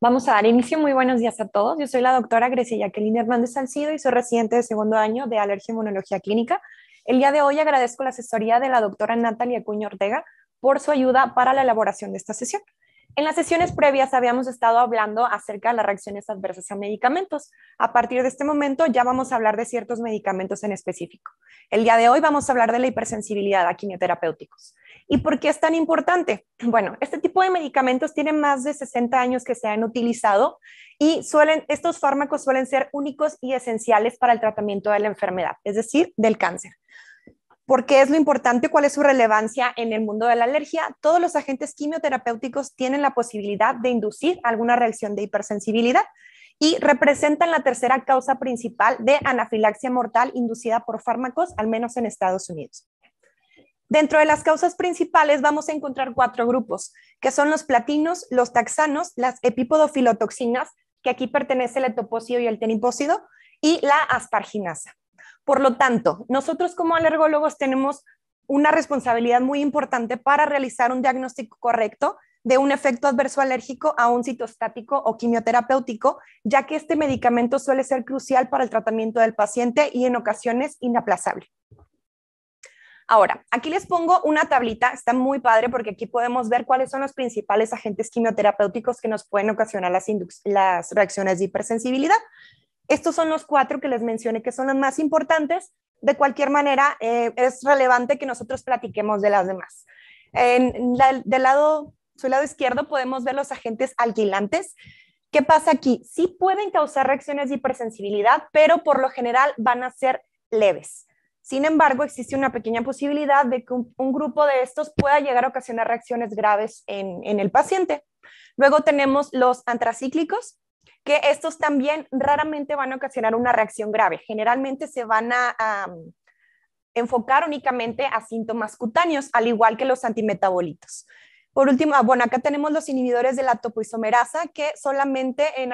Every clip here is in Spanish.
Vamos a dar inicio. Muy buenos días a todos. Yo soy la doctora Grecia Jacqueline Hernández Salcido y soy residente de segundo año de Alergia y Inmunología Clínica. El día de hoy agradezco la asesoría de la doctora Natalia Cuño Ortega por su ayuda para la elaboración de esta sesión. En las sesiones previas habíamos estado hablando acerca de las reacciones adversas a medicamentos. A partir de este momento ya vamos a hablar de ciertos medicamentos en específico. El día de hoy vamos a hablar de la hipersensibilidad a quimioterapéuticos. ¿Y por qué es tan importante? Bueno, este tipo de medicamentos tienen más de 60 años que se han utilizado y suelen, estos fármacos suelen ser únicos y esenciales para el tratamiento de la enfermedad, es decir, del cáncer. ¿Por qué es lo importante? ¿Cuál es su relevancia en el mundo de la alergia? Todos los agentes quimioterapéuticos tienen la posibilidad de inducir alguna reacción de hipersensibilidad y representan la tercera causa principal de anafilaxia mortal inducida por fármacos, al menos en Estados Unidos. Dentro de las causas principales vamos a encontrar cuatro grupos, que son los platinos, los taxanos, las epipodofilotoxinas, que aquí pertenece el etopósido y el tenipósido, y la asparginasa. Por lo tanto, nosotros como alergólogos tenemos una responsabilidad muy importante para realizar un diagnóstico correcto de un efecto adverso alérgico a un citostático o quimioterapéutico, ya que este medicamento suele ser crucial para el tratamiento del paciente y en ocasiones inaplazable. Ahora, aquí les pongo una tablita, está muy padre porque aquí podemos ver cuáles son los principales agentes quimioterapéuticos que nos pueden ocasionar las, reacciones de hipersensibilidad. Estos son los cuatro que les mencioné que son los más importantes. De cualquier manera, eh, es relevante que nosotros platiquemos de las demás. En del lado, su lado izquierdo podemos ver los agentes alquilantes. ¿Qué pasa aquí? Sí pueden causar reacciones de hipersensibilidad, pero por lo general van a ser leves. Sin embargo, existe una pequeña posibilidad de que un, grupo de estos pueda llegar a ocasionar reacciones graves en, el paciente. Luego tenemos los antracíclicos, que estos también raramente van a ocasionar una reacción grave. Generalmente se van a, enfocar únicamente a síntomas cutáneos, al igual que los antimetabolitos. Por último, ah, bueno, acá tenemos los inhibidores de la topoisomerasa que solamente en,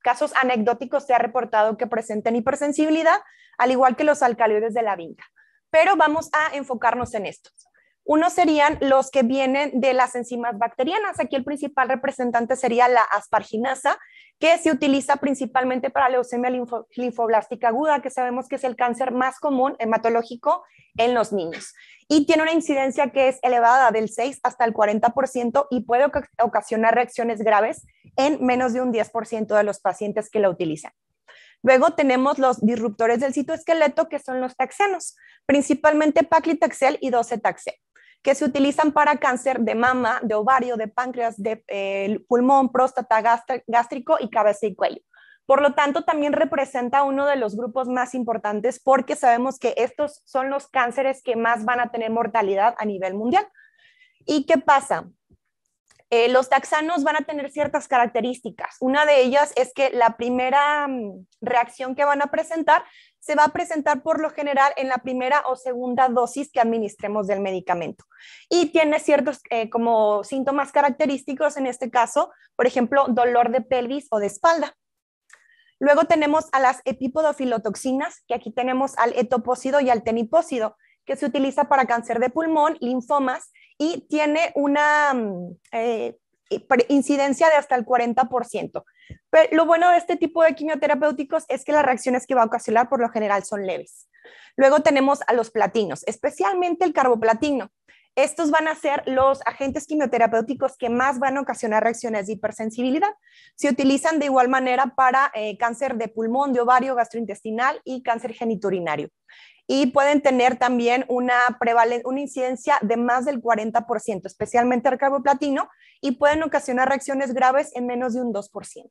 casos anecdóticos se ha reportado que presenten hipersensibilidad, al igual que los alcaloides de la vinca. Pero vamos a enfocarnos en estos. Uno serían los que vienen de las enzimas bacterianas. Aquí el principal representante sería la asparginasa, que se utiliza principalmente para leucemia linfoblástica aguda, que sabemos que es el cáncer más común hematológico en los niños. Y tiene una incidencia que es elevada del 6 hasta el 40% y puede ocasionar reacciones graves en menos de un 10% de los pacientes que la utilizan. Luego tenemos los disruptores del citoesqueleto, que son los taxanos, principalmente paclitaxel y docetaxel que se utilizan para cáncer de mama, de ovario, de páncreas, de eh, pulmón, próstata, gástrico y cabeza y cuello. Por lo tanto, también representa uno de los grupos más importantes porque sabemos que estos son los cánceres que más van a tener mortalidad a nivel mundial. ¿Y qué pasa? Eh, los taxanos van a tener ciertas características. Una de ellas es que la primera mm, reacción que van a presentar se va a presentar por lo general en la primera o segunda dosis que administremos del medicamento. Y tiene ciertos eh, como síntomas característicos, en este caso, por ejemplo, dolor de pelvis o de espalda. Luego tenemos a las epipodofilotoxinas, que aquí tenemos al etopósido y al tenipósido, que se utiliza para cáncer de pulmón, linfomas, y tiene una mm, eh, incidencia de hasta el 40%. Pero lo bueno de este tipo de quimioterapéuticos es que las reacciones que va a ocasionar por lo general son leves. Luego tenemos a los platinos, especialmente el carboplatino. Estos van a ser los agentes quimioterapéuticos que más van a ocasionar reacciones de hipersensibilidad. Se utilizan de igual manera para eh, cáncer de pulmón, de ovario, gastrointestinal y cáncer geniturinario y pueden tener también una, una incidencia de más del 40%, especialmente el carboplatino, y pueden ocasionar reacciones graves en menos de un 2%.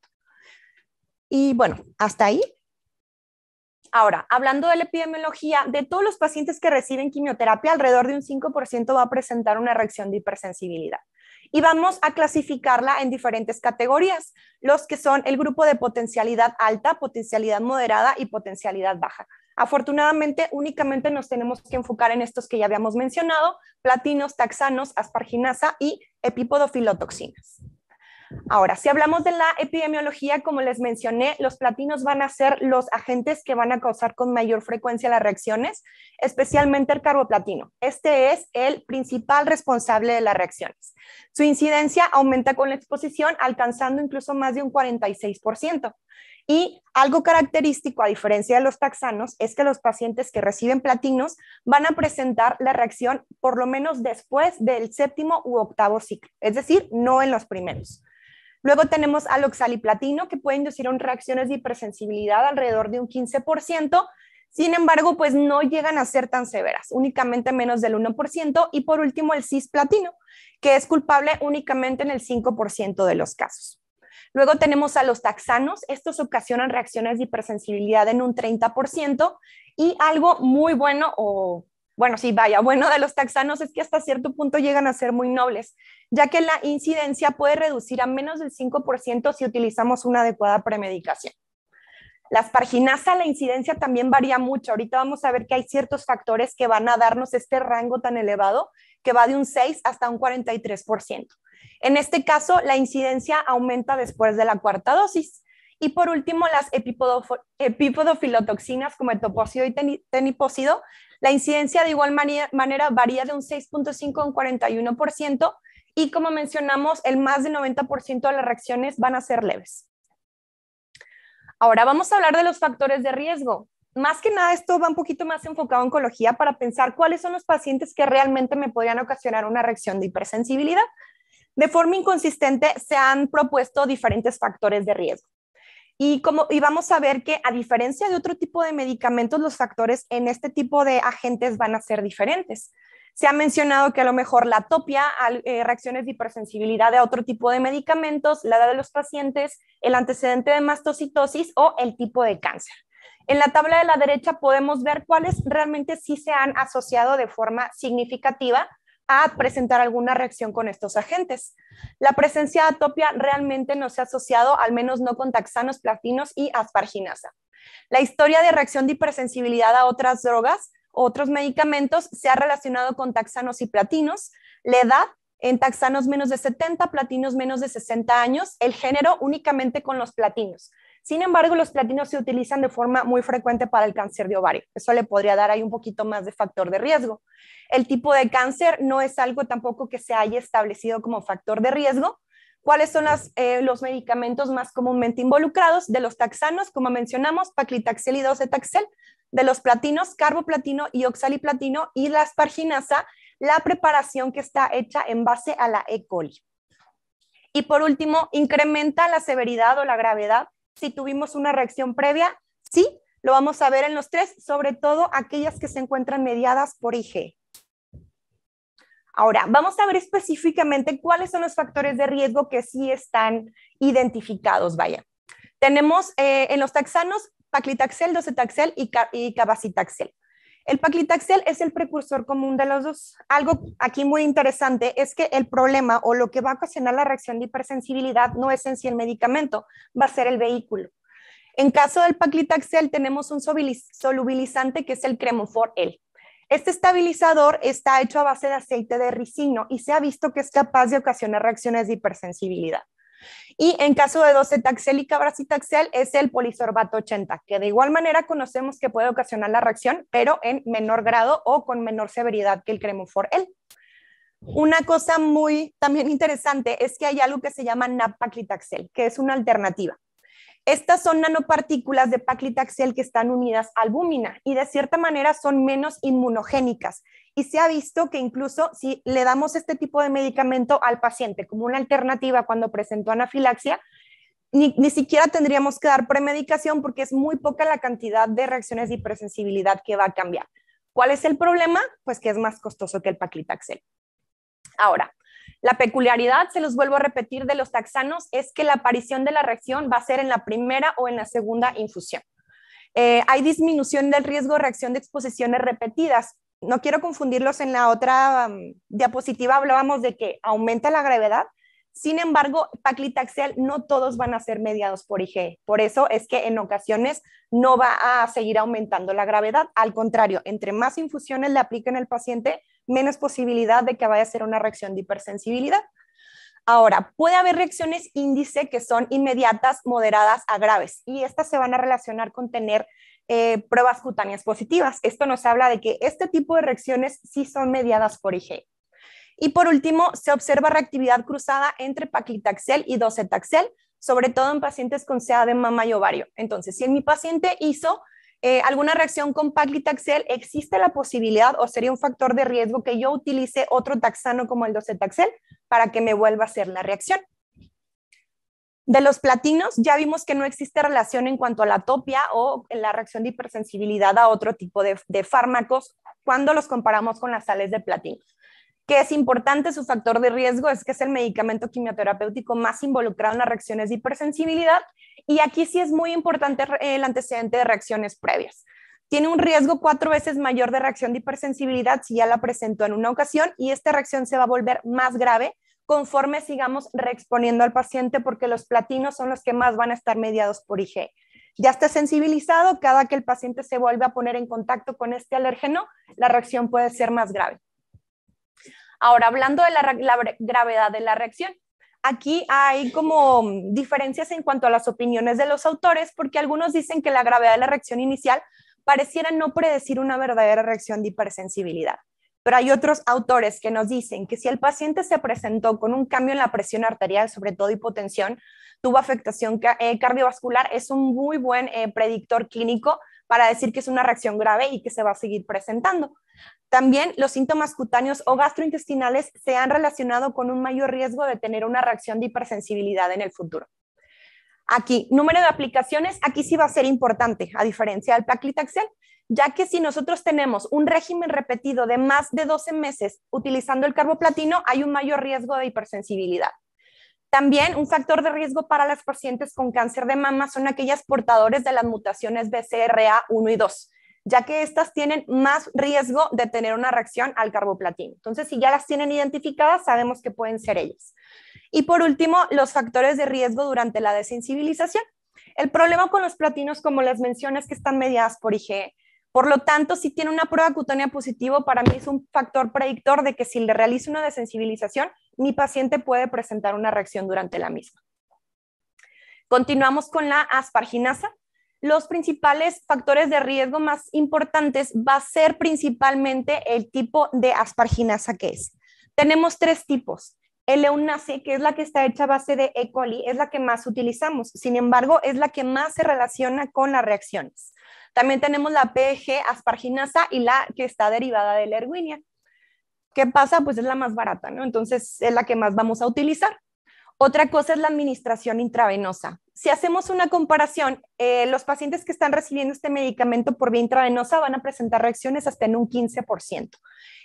Y bueno, hasta ahí. Ahora, hablando de la epidemiología, de todos los pacientes que reciben quimioterapia, alrededor de un 5% va a presentar una reacción de hipersensibilidad. Y vamos a clasificarla en diferentes categorías, los que son el grupo de potencialidad alta, potencialidad moderada y potencialidad baja. Afortunadamente, únicamente nos tenemos que enfocar en estos que ya habíamos mencionado, platinos, taxanos, asparginasa y epipodofilotoxinas. Ahora, si hablamos de la epidemiología, como les mencioné, los platinos van a ser los agentes que van a causar con mayor frecuencia las reacciones, especialmente el carboplatino. Este es el principal responsable de las reacciones. Su incidencia aumenta con la exposición, alcanzando incluso más de un 46%. Y algo característico, a diferencia de los taxanos, es que los pacientes que reciben platinos van a presentar la reacción por lo menos después del séptimo u octavo ciclo, es decir, no en los primeros. Luego tenemos al oxaliplatino, que puede inducir reacciones de hipersensibilidad alrededor de un 15%, sin embargo, pues no llegan a ser tan severas, únicamente menos del 1%. Y por último, el cisplatino, que es culpable únicamente en el 5% de los casos. Luego tenemos a los taxanos. Estos ocasionan reacciones de hipersensibilidad en un 30%. Y algo muy bueno, o bueno, sí, vaya, bueno de los taxanos es que hasta cierto punto llegan a ser muy nobles, ya que la incidencia puede reducir a menos del 5% si utilizamos una adecuada premedicación. La asparginasa, la incidencia también varía mucho. Ahorita vamos a ver que hay ciertos factores que van a darnos este rango tan elevado que va de un 6 hasta un 43%. En este caso, la incidencia aumenta después de la cuarta dosis. Y por último, las epipodofilotoxinas como el y tenipócido, la incidencia de igual manera varía de un 6.5 a un 41%. Y como mencionamos, el más del 90% de las reacciones van a ser leves. Ahora vamos a hablar de los factores de riesgo. Más que nada, esto va un poquito más enfocado en oncología para pensar cuáles son los pacientes que realmente me podrían ocasionar una reacción de hipersensibilidad. De forma inconsistente se han propuesto diferentes factores de riesgo. Y, como, y vamos a ver que a diferencia de otro tipo de medicamentos, los factores en este tipo de agentes van a ser diferentes. Se ha mencionado que a lo mejor la atopia, eh, reacciones de hipersensibilidad de otro tipo de medicamentos, la edad de los pacientes, el antecedente de mastocitosis o el tipo de cáncer. En la tabla de la derecha podemos ver cuáles realmente sí se han asociado de forma significativa a presentar alguna reacción con estos agentes. La presencia de atopia realmente no se ha asociado, al menos no con taxanos, platinos y asparginasa. La historia de reacción de hipersensibilidad a otras drogas, otros medicamentos, se ha relacionado con taxanos y platinos. La edad en taxanos menos de 70, platinos menos de 60 años, el género únicamente con los platinos. Sin embargo, los platinos se utilizan de forma muy frecuente para el cáncer de ovario. Eso le podría dar ahí un poquito más de factor de riesgo. El tipo de cáncer no es algo tampoco que se haya establecido como factor de riesgo. ¿Cuáles son eh, los medicamentos más comúnmente involucrados? De los taxanos, como mencionamos, paclitaxel y docetaxel. De los platinos, carboplatino y oxaliplatino. Y la asparginasa, la preparación que está hecha en base a la E. coli. Y por último, incrementa la severidad o la gravedad si tuvimos una reacción previa, sí, lo vamos a ver en los tres, sobre todo aquellas que se encuentran mediadas por IG. Ahora, vamos a ver específicamente cuáles son los factores de riesgo que sí están identificados, vaya. Tenemos eh, en los taxanos paclitaxel, docetaxel y, y cabacitaxel. El paclitaxel es el precursor común de los dos. Algo aquí muy interesante es que el problema o lo que va a ocasionar la reacción de hipersensibilidad no es en sí el medicamento, va a ser el vehículo. En caso del paclitaxel tenemos un solubilizante que es el cremofor-L. Este estabilizador está hecho a base de aceite de ricino y se ha visto que es capaz de ocasionar reacciones de hipersensibilidad. Y en caso de docetaxel y cabracitaxel es el polisorbato 80, que de igual manera conocemos que puede ocasionar la reacción, pero en menor grado o con menor severidad que el cremofor-L. Una cosa muy también interesante es que hay algo que se llama napaclitaxel, que es una alternativa. Estas son nanopartículas de paclitaxel que están unidas a albúmina y de cierta manera son menos inmunogénicas. Y se ha visto que incluso si le damos este tipo de medicamento al paciente como una alternativa cuando presentó anafilaxia, ni, ni, siquiera tendríamos que dar premedicación porque es muy poca la cantidad de reacciones de hipersensibilidad que va a cambiar. ¿Cuál es el problema? Pues que es más costoso que el paclitaxel. Ahora, la peculiaridad, se los vuelvo a repetir, de los taxanos es que la aparición de la reacción va a ser en la primera o en la segunda infusión. Eh, hay disminución del riesgo de reacción de exposiciones repetidas. No quiero confundirlos en la otra um, diapositiva, hablábamos de que aumenta la gravedad. Sin embargo, paclitaxel no todos van a ser mediados por IG. Por eso es que en ocasiones no va a seguir aumentando la gravedad. Al contrario, entre más infusiones le apliquen al paciente, menos posibilidad de que vaya a ser una reacción de hipersensibilidad. Ahora, puede haber reacciones índice que son inmediatas, moderadas a graves y estas se van a relacionar con tener eh, pruebas cutáneas positivas. Esto nos habla de que este tipo de reacciones sí son mediadas por IG. Y por último, se observa reactividad cruzada entre paclitaxel y docetaxel, sobre todo en pacientes con CA de mama y ovario. Entonces, si en mi paciente hizo eh, alguna reacción con paclitaxel, existe la posibilidad o sería un factor de riesgo que yo utilice otro taxano como el docetaxel para que me vuelva a hacer la reacción. De los platinos, ya vimos que no existe relación en cuanto a la atopia o la reacción de hipersensibilidad a otro tipo de, de fármacos cuando los comparamos con las sales de platino que es importante su factor de riesgo es que es el medicamento quimioterapéutico más involucrado en las reacciones de hipersensibilidad y aquí sí es muy importante el antecedente de reacciones previas. Tiene un riesgo cuatro veces mayor de reacción de hipersensibilidad si ya la presentó en una ocasión y esta reacción se va a volver más grave conforme sigamos reexponiendo al paciente porque los platinos son los que más van a estar mediados por IG. Ya está sensibilizado, cada que el paciente se vuelve a poner en contacto con este alérgeno, la reacción puede ser más grave. Ahora, hablando de la, gravedad de la reacción, aquí hay como diferencias en cuanto a las opiniones de los autores, porque algunos dicen que la gravedad de la reacción inicial pareciera no predecir una verdadera reacción de hipersensibilidad. Pero hay otros autores que nos dicen que si el paciente se presentó con un cambio en la presión arterial, sobre todo hipotensión, tuvo afectación eh, cardiovascular, es un muy buen eh, predictor clínico para decir que es una reacción grave y que se va a seguir presentando. También los síntomas cutáneos o gastrointestinales se han relacionado con un mayor riesgo de tener una reacción de hipersensibilidad en el futuro. Aquí, número de aplicaciones, aquí sí va a ser importante, a diferencia del paclitaxel, ya que si nosotros tenemos un régimen repetido de más de 12 meses utilizando el carboplatino, hay un mayor riesgo de hipersensibilidad. También un factor de riesgo para las pacientes con cáncer de mama son aquellas portadores de las mutaciones BCRA1 y 2 ya que estas tienen más riesgo de tener una reacción al carboplatino. Entonces, si ya las tienen identificadas, sabemos que pueden ser ellas. Y por último, los factores de riesgo durante la desensibilización. El problema con los platinos, como les mencioné, es que están mediadas por IgE. Por lo tanto, si tiene una prueba cutánea positivo, para mí es un factor predictor de que si le realizo una desensibilización, mi paciente puede presentar una reacción durante la misma. Continuamos con la asparginasa los principales factores de riesgo más importantes va a ser principalmente el tipo de asparginasa que es. Tenemos tres tipos. El EUNACE, que es la que está hecha a base de E. coli, es la que más utilizamos. Sin embargo, es la que más se relaciona con las reacciones. También tenemos la PG asparginasa y la que está derivada de la erwinia. ¿Qué pasa? Pues es la más barata, ¿no? Entonces es la que más vamos a utilizar. Otra cosa es la administración intravenosa. Si hacemos una comparación, eh, los pacientes que están recibiendo este medicamento por vía intravenosa van a presentar reacciones hasta en un 15%.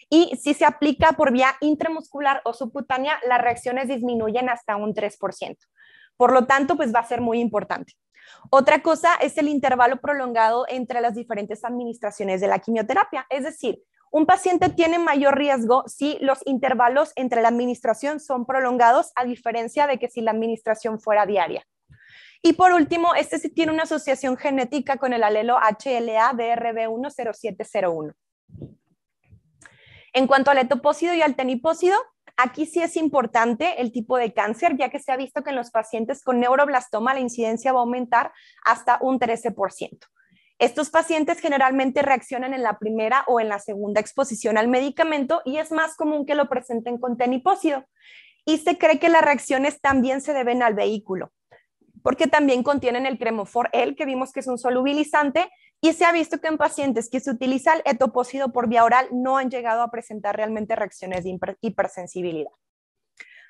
Y si se aplica por vía intramuscular o subcutánea, las reacciones disminuyen hasta un 3%. Por lo tanto, pues va a ser muy importante. Otra cosa es el intervalo prolongado entre las diferentes administraciones de la quimioterapia. Es decir, un paciente tiene mayor riesgo si los intervalos entre la administración son prolongados, a diferencia de que si la administración fuera diaria. Y por último, este sí tiene una asociación genética con el alelo HLA-DRB10701. En cuanto al etopósido y al tenipósido, aquí sí es importante el tipo de cáncer, ya que se ha visto que en los pacientes con neuroblastoma la incidencia va a aumentar hasta un 13%. Estos pacientes generalmente reaccionan en la primera o en la segunda exposición al medicamento y es más común que lo presenten con tenipósido. Y se cree que las reacciones también se deben al vehículo, porque también contienen el cremofor L, que vimos que es un solubilizante, y se ha visto que en pacientes que se utiliza el etopósido por vía oral no han llegado a presentar realmente reacciones de hipersensibilidad.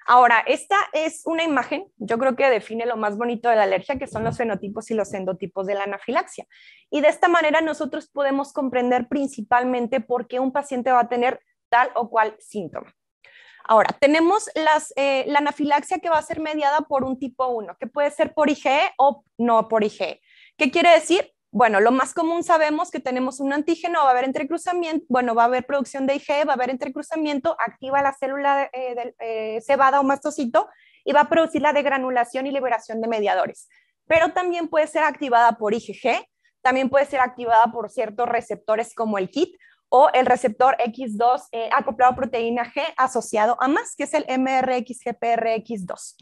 Ahora, esta es una imagen, yo creo que define lo más bonito de la alergia, que son los fenotipos y los endotipos de la anafilaxia. Y de esta manera nosotros podemos comprender principalmente por qué un paciente va a tener tal o cual síntoma. Ahora, tenemos eh, la anafilaxia que va a ser mediada por un tipo 1, que puede ser por IgE o no por IgE. ¿Qué quiere decir? Bueno, lo más común sabemos que tenemos un antígeno, va a haber entrecruzamiento, bueno, va a haber producción de IgE, va a haber entrecruzamiento, activa la célula eh, eh, cebada o mastocito y va a producir la degranulación y liberación de mediadores. Pero también puede ser activada por IgG, también puede ser activada por ciertos receptores como el KIT o el receptor X2 eh, acoplado a proteína G asociado a más, que es el MRXGPRX2.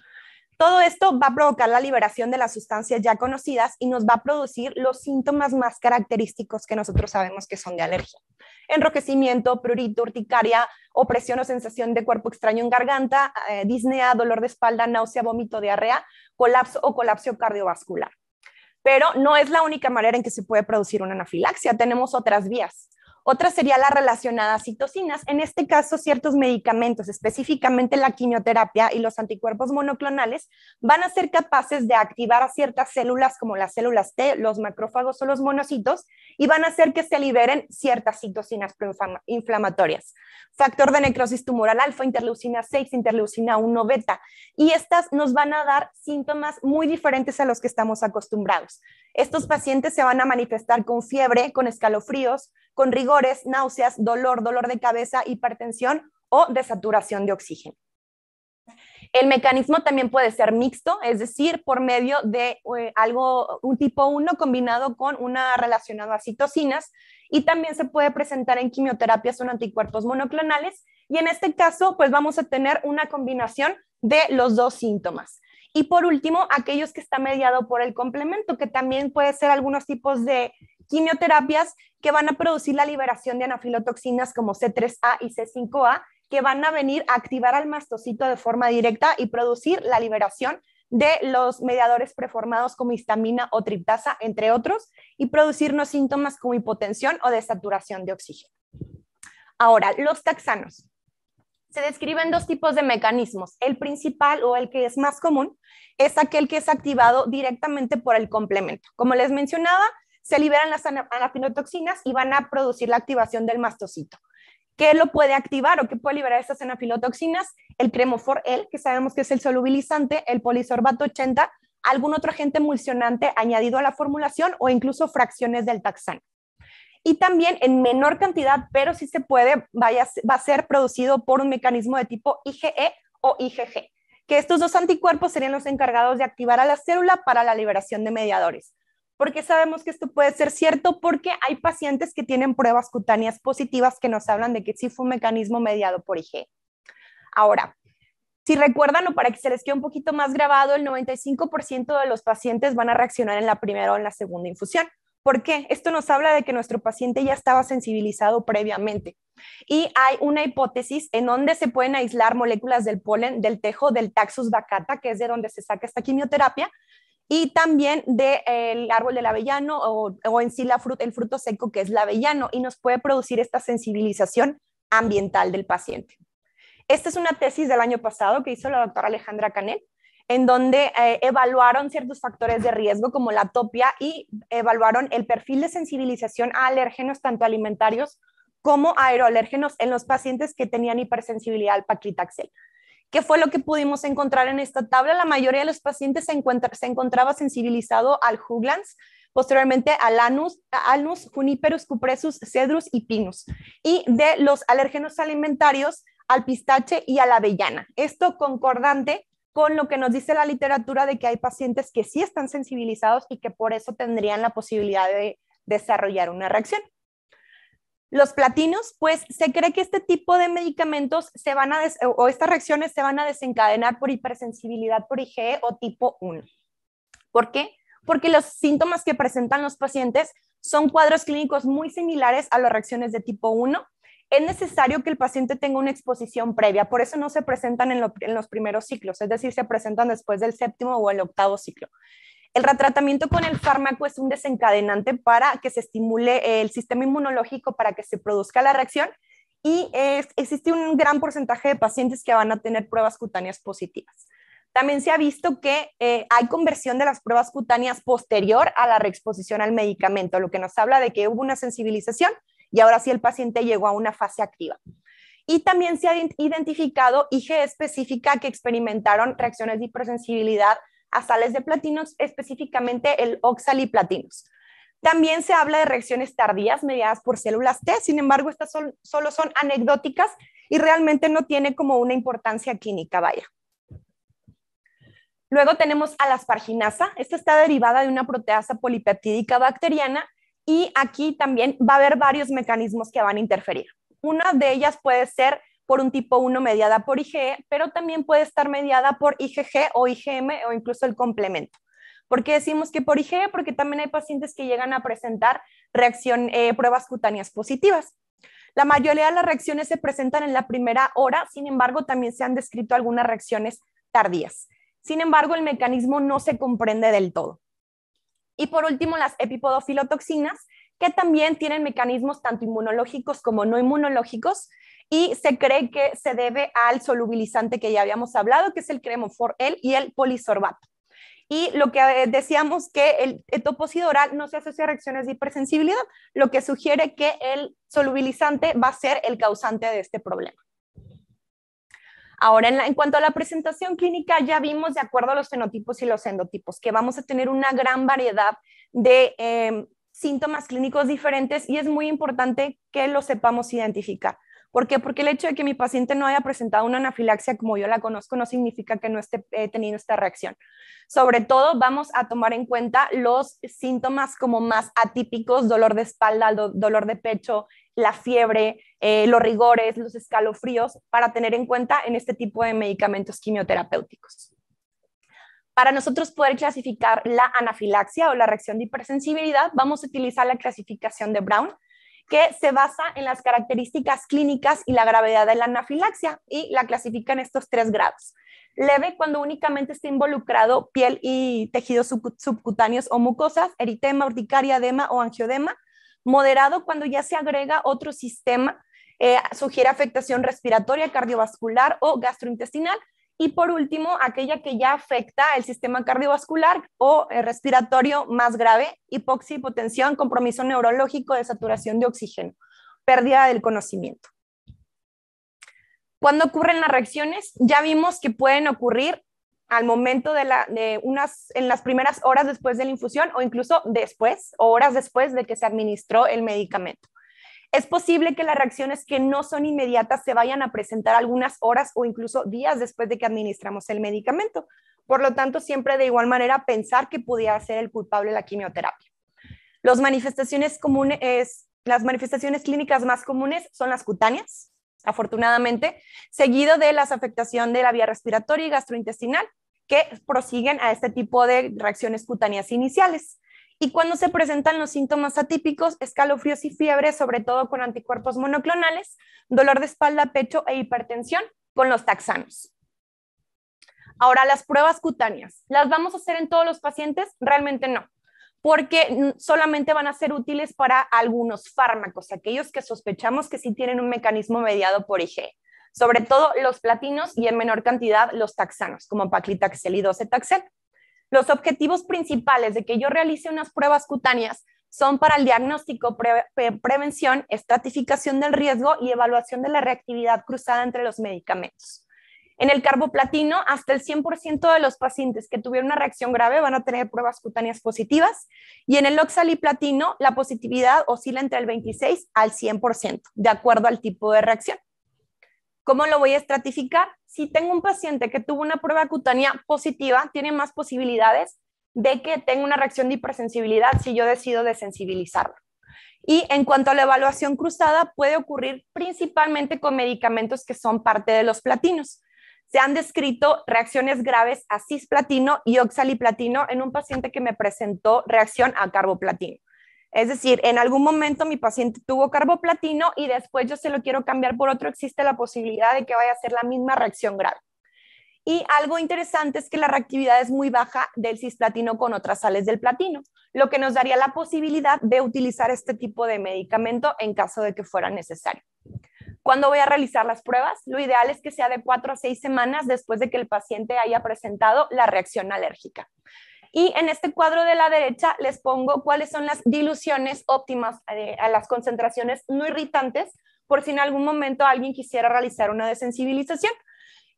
Todo esto va a provocar la liberación de las sustancias ya conocidas y nos va a producir los síntomas más característicos que nosotros sabemos que son de alergia. Enrojecimiento, prurito, urticaria, opresión o sensación de cuerpo extraño en garganta, eh, disnea, dolor de espalda, náusea, vómito, diarrea, colapso o colapso cardiovascular. Pero no es la única manera en que se puede producir una anafilaxia, tenemos otras vías. Otra sería la relacionada a citocinas. En este caso, ciertos medicamentos, específicamente la quimioterapia y los anticuerpos monoclonales, van a ser capaces de activar a ciertas células como las células T, los macrófagos o los monocitos, y van a hacer que se liberen ciertas citocinas inflamatorias. Factor de necrosis tumoral alfa, interleucina 6, interleucina 1 beta. Y estas nos van a dar síntomas muy diferentes a los que estamos acostumbrados. Estos pacientes se van a manifestar con fiebre, con escalofríos, con rigores, náuseas, dolor, dolor de cabeza, hipertensión o desaturación de oxígeno. El mecanismo también puede ser mixto, es decir, por medio de eh, algo, un tipo 1 combinado con una relacionada a citocinas y también se puede presentar en quimioterapias en anticuerpos monoclonales y en este caso pues vamos a tener una combinación de los dos síntomas. Y por último, aquellos que están mediado por el complemento, que también puede ser algunos tipos de quimioterapias que van a producir la liberación de anafilotoxinas como C3A y C5A, que van a venir a activar al mastocito de forma directa y producir la liberación de los mediadores preformados como histamina o triptasa, entre otros, y producirnos síntomas como hipotensión o desaturación de oxígeno. Ahora, los taxanos. Se describen dos tipos de mecanismos. El principal o el que es más común es aquel que es activado directamente por el complemento. Como les mencionaba, se liberan las anafilotoxinas y van a producir la activación del mastocito. ¿Qué lo puede activar o qué puede liberar estas anafilotoxinas? El cremofor L, que sabemos que es el solubilizante, el polisorbato 80, algún otro agente emulsionante añadido a la formulación o incluso fracciones del taxano. Y también en menor cantidad, pero sí se puede, va a ser producido por un mecanismo de tipo IgE o IgG, que estos dos anticuerpos serían los encargados de activar a la célula para la liberación de mediadores. ¿Por qué sabemos que esto puede ser cierto? Porque hay pacientes que tienen pruebas cutáneas positivas que nos hablan de que sí fue un mecanismo mediado por IG. Ahora, si recuerdan o para que se les quede un poquito más grabado, el 95% de los pacientes van a reaccionar en la primera o en la segunda infusión. ¿Por qué? Esto nos habla de que nuestro paciente ya estaba sensibilizado previamente. Y hay una hipótesis en donde se pueden aislar moléculas del polen, del tejo, del taxus bacata, que es de donde se saca esta quimioterapia, y también del árbol del avellano o, en sí la el fruto seco que es el avellano y nos puede producir esta sensibilización ambiental del paciente. Esta es una tesis del año pasado que hizo la doctora Alejandra Canet, en donde eh, evaluaron ciertos factores de riesgo como la topia y evaluaron el perfil de sensibilización a alérgenos tanto alimentarios como aeroalérgenos en los pacientes que tenían hipersensibilidad al paclitaxel. ¿Qué fue lo que pudimos encontrar en esta tabla? La mayoría de los pacientes se, encontraba sensibilizado al juglans, posteriormente al anus, alnus, juniperus, cupressus, cedrus y pinus. Y de los alérgenos alimentarios al pistache y a la avellana. Esto concordante con lo que nos dice la literatura de que hay pacientes que sí están sensibilizados y que por eso tendrían la posibilidad de desarrollar una reacción. Los platinos, pues se cree que este tipo de medicamentos se van a o estas reacciones se van a desencadenar por hipersensibilidad por IgE o tipo 1. ¿Por qué? Porque los síntomas que presentan los pacientes son cuadros clínicos muy similares a las reacciones de tipo 1. Es necesario que el paciente tenga una exposición previa, por eso no se presentan en, en los primeros ciclos, es decir, se presentan después del séptimo o el octavo ciclo. El retratamiento con el fármaco es un desencadenante para que se estimule el sistema inmunológico para que se produzca la reacción y existe un gran porcentaje de pacientes que van a tener pruebas cutáneas positivas. También se ha visto que eh, hay conversión de las pruebas cutáneas posterior a la reexposición al medicamento, lo que nos habla de que hubo una sensibilización y ahora sí el paciente llegó a una fase activa. Y también se ha identificado IgE específica que experimentaron reacciones de hipersensibilidad a sales de platinos, específicamente el oxaliplatinos. También se habla de reacciones tardías mediadas por células T, sin embargo, estas solo son anecdóticas y realmente no tiene como una importancia clínica, vaya. Luego tenemos a la asparginasa. Esta está derivada de una proteasa polipeptídica bacteriana Y aquí también va a haber varios mecanismos que van a interferir. Una de ellas puede ser por un tipo 1 mediada por IgE, pero también puede estar mediada por IgG o IgM o incluso el complemento. ¿Por qué decimos que por IgE? Porque también hay pacientes que llegan a presentar reacción, eh, pruebas cutáneas positivas. La mayoría de las reacciones se presentan en la primera hora, sin embargo, también se han descrito algunas reacciones tardías. Sin embargo, el mecanismo no se comprende del todo. Y por último, las epipodofilotoxinas, que también tienen mecanismos tanto inmunológicos como no inmunológicos, y se cree que se debe al solubilizante que ya habíamos hablado, que es el cremofor-L y el polisorbato. Y lo que eh, decíamos que el etoposida oral no se asocia a reacciones de hipersensibilidad, lo que sugiere que el solubilizante va a ser el causante de este problema. Ahora, en, cuanto a la presentación clínica, ya vimos, de acuerdo a los fenotipos y los endotipos, que vamos a tener una gran variedad de em, síntomas clínicos diferentes y es muy importante que lo sepamos identificar. ¿Por qué? Porque el hecho de que mi paciente no haya presentado una anafilaxia como yo la conozco no significa que no esté eh, teniendo esta reacción. Sobre todo vamos a tomar en cuenta los síntomas como más atípicos, dolor de espalda, dolor de pecho, la fiebre, eh, los rigores, los escalofríos, para tener en cuenta en este tipo de medicamentos quimioterapéuticos. Para nosotros poder clasificar la anafilaxia o la reacción de hipersensibilidad, vamos a utilizar la clasificación de Brown, que se basa en las características clínicas y la gravedad de la anafilaxia y la clasifica en estos tres grados. Leve cuando únicamente está involucrado piel y tejidos subcutáneos o mucosas, eritema, urticaria, edema o angiodema. Moderado cuando ya se agrega otro sistema, eh, sugiere afectación respiratoria, cardiovascular o gastrointestinal y por último, aquella que ya afecta el sistema cardiovascular o eh, respiratorio más grave, hipoxia, hipotensión, compromiso neurológico de saturación de oxígeno, pérdida del conocimiento. Cuando ocurren las reacciones, ya vimos que pueden ocurrir al momento de, la, unas, en las primeras horas después de la infusión o incluso después, o horas después de que se administró el medicamento. Es posible que las reacciones que no son inmediatas se vayan a presentar algunas horas o incluso días después de que administramos el medicamento. Por lo tanto, siempre de igual manera pensar que pudiera ser el culpable la quimioterapia. Las manifestaciones clínicas más comunes son las cutáneas, afortunadamente, seguido de las afectaciones de la vía respiratoria y gastrointestinal, que prosiguen a este tipo de reacciones cutáneas iniciales. Y cuando se presentan los síntomas atípicos, escalofríos y fiebre, sobre todo con anticuerpos monoclonales, dolor de espalda, pecho e hipertensión con los taxanos. Ahora, las pruebas cutáneas, ¿las vamos a hacer en todos los pacientes? Realmente no, porque solamente van a ser útiles para algunos fármacos, aquellos que sospechamos que sí tienen un mecanismo mediado por IG, sobre todo los platinos y en menor cantidad los taxanos, como paclitaxel y docetaxel. Los objetivos principales de que yo realice unas pruebas cutáneas son para el diagnóstico, prevención, estratificación del riesgo y evaluación de la reactividad cruzada entre los medicamentos. En el carboplatino, hasta el 100% de los pacientes que tuvieron una reacción grave van a tener pruebas cutáneas positivas y en el oxaliplatino la positividad oscila entre el 26 al 100%, de acuerdo al tipo de reacción. ¿Cómo lo voy a estratificar? Si tengo un paciente que tuvo una prueba cutánea positiva, tiene más posibilidades de que tenga una reacción de hipersensibilidad si yo decido desensibilizarlo. Y en cuanto a la evaluación cruzada, puede ocurrir principalmente con medicamentos que son parte de los platinos. Se han descrito reacciones graves a cisplatino y oxaliplatino en un paciente que me presentó reacción a carboplatino. Es decir, en algún momento mi paciente tuvo carboplatino y después yo se lo quiero cambiar por otro, existe la posibilidad de que vaya a ser la misma reacción grave. Y algo interesante es que la reactividad es muy baja del cisplatino con otras sales del platino, lo que nos daría la posibilidad de utilizar este tipo de medicamento en caso de que fuera necesario. ¿Cuándo voy a realizar las pruebas? Lo ideal es que sea de cuatro a seis semanas después de que el paciente haya presentado la reacción alérgica. Y en este cuadro de la derecha les pongo cuáles son las diluciones óptimas eh, a las concentraciones no irritantes por si en algún momento alguien quisiera realizar una desensibilización.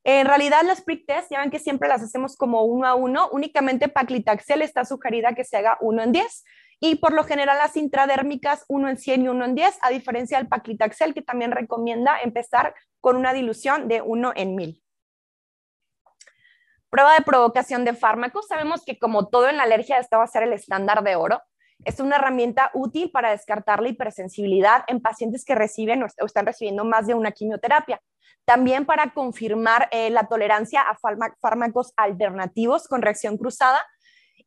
En realidad las prick test, ya ven que siempre las hacemos como uno a uno, únicamente paclitaxel está sugerida que se haga uno en 10 y por lo general las intradérmicas uno en 100 y uno en 10, a diferencia del paclitaxel que también recomienda empezar con una dilución de uno en 1000. Prueba de provocación de fármacos. Sabemos que como todo en la alergia, esta va a ser el estándar de oro. Es una herramienta útil para descartar la hipersensibilidad en pacientes que reciben o están recibiendo más de una quimioterapia. También para confirmar eh, la tolerancia a fármacos alternativos con reacción cruzada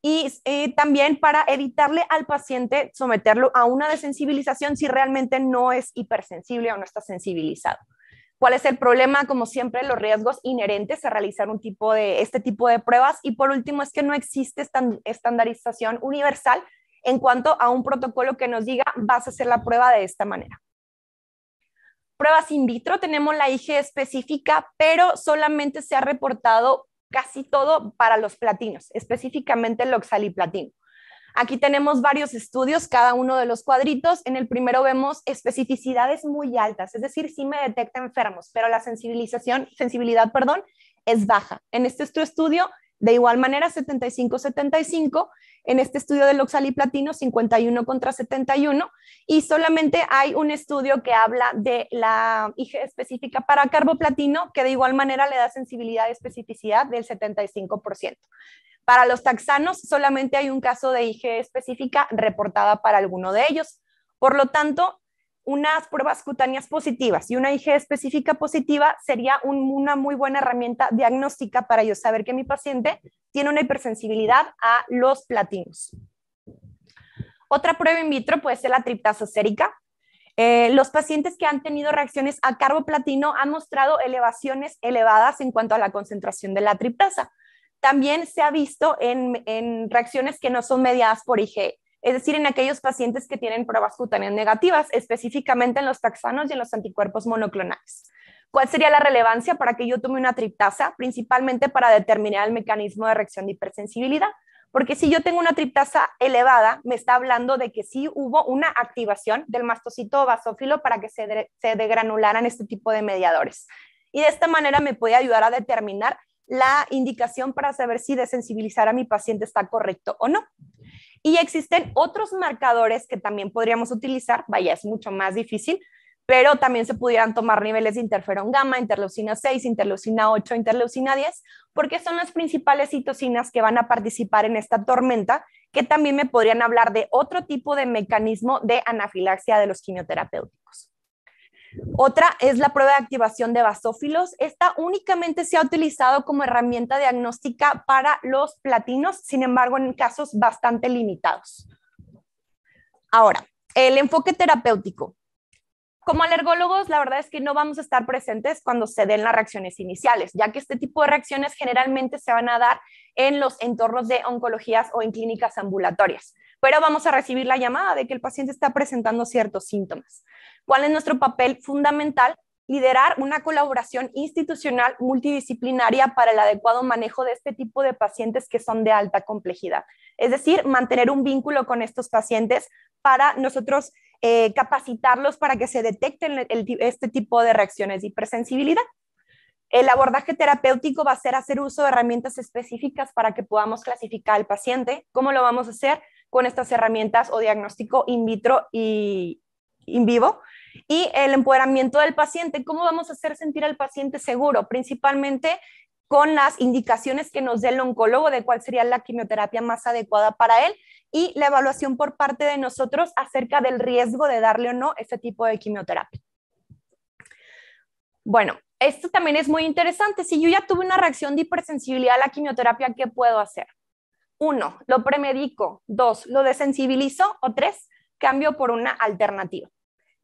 y eh, también para evitarle al paciente someterlo a una desensibilización si realmente no es hipersensible o no está sensibilizado. ¿Cuál es el problema? Como siempre, los riesgos inherentes a realizar un tipo de, este tipo de pruebas. Y por último, es que no existe estandarización universal en cuanto a un protocolo que nos diga vas a hacer la prueba de esta manera. Pruebas in vitro, tenemos la IG específica, pero solamente se ha reportado casi todo para los platinos, específicamente el oxaliplatino. Aquí tenemos varios estudios, cada uno de los cuadritos. En el primero vemos especificidades muy altas, es decir, sí me detecta enfermos, pero la sensibilización, sensibilidad, perdón, es baja. En este estudio, de igual manera, 75-75, en este estudio del oxaliplatino, 51 contra 71, y solamente hay un estudio que habla de la IG específica para carboplatino, que de igual manera le da sensibilidad y especificidad del 75%. Para los taxanos solamente hay un caso de IG específica reportada para alguno de ellos. Por lo tanto, unas pruebas cutáneas positivas y una IG específica positiva sería una muy buena herramienta diagnóstica para yo saber que mi paciente tiene una hipersensibilidad a los platinos. Otra prueba in vitro puede ser la triptasa sérica. Eh, los pacientes que han tenido reacciones a carboplatino han mostrado elevaciones elevadas en cuanto a la concentración de la triptasa también se ha visto en, reacciones que no son mediadas por IgE, es decir, en aquellos pacientes que tienen pruebas cutáneas negativas, específicamente en los taxanos y en los anticuerpos monoclonales. ¿Cuál sería la relevancia para que yo tome una triptasa? Principalmente para determinar el mecanismo de reacción de hipersensibilidad. Porque si yo tengo una triptasa elevada, me está hablando de que sí hubo una activación del mastocito basófilo para que se, se degranularan este tipo de mediadores. Y de esta manera me puede ayudar a determinar la indicación para saber si desensibilizar a mi paciente está correcto o no. Y existen otros marcadores que también podríamos utilizar, vaya, es mucho más difícil, pero también se pudieran tomar niveles de interferón gamma, interleucina 6, interleucina 8, interleucina 10, porque son las principales citocinas que van a participar en esta tormenta, que también me podrían hablar de otro tipo de mecanismo de anafilaxia de los quimioterapéuticos. Otra es la prueba de activación de basófilos. Esta únicamente se ha utilizado como herramienta diagnóstica para los platinos, sin embargo, en casos bastante limitados. Ahora, el enfoque terapéutico. Como alergólogos, la verdad es que no vamos a estar presentes cuando se den las reacciones iniciales, ya que este tipo de reacciones generalmente se van a dar en los entornos de oncologías o en clínicas ambulatorias pero vamos a recibir la llamada de que el paciente está presentando ciertos síntomas. ¿Cuál es nuestro papel fundamental? Liderar una colaboración institucional multidisciplinaria para el adecuado manejo de este tipo de pacientes que son de alta complejidad. Es decir, mantener un vínculo con estos pacientes para nosotros eh, capacitarlos para que se detecten este tipo de reacciones de hipersensibilidad. El abordaje terapéutico va a ser hacer uso de herramientas específicas para que podamos clasificar al paciente. ¿Cómo lo vamos a hacer? con estas herramientas o diagnóstico in vitro y in vivo. Y el empoderamiento del paciente, ¿cómo vamos a hacer sentir al paciente seguro? Principalmente con las indicaciones que nos dé el oncólogo de cuál sería la quimioterapia más adecuada para él y la evaluación por parte de nosotros acerca del riesgo de darle o no ese tipo de quimioterapia. Bueno, esto también es muy interesante. Si yo ya tuve una reacción de hipersensibilidad a la quimioterapia, ¿qué puedo hacer? Uno, lo premedico. Dos, lo desensibilizo. O tres, cambio por una alternativa.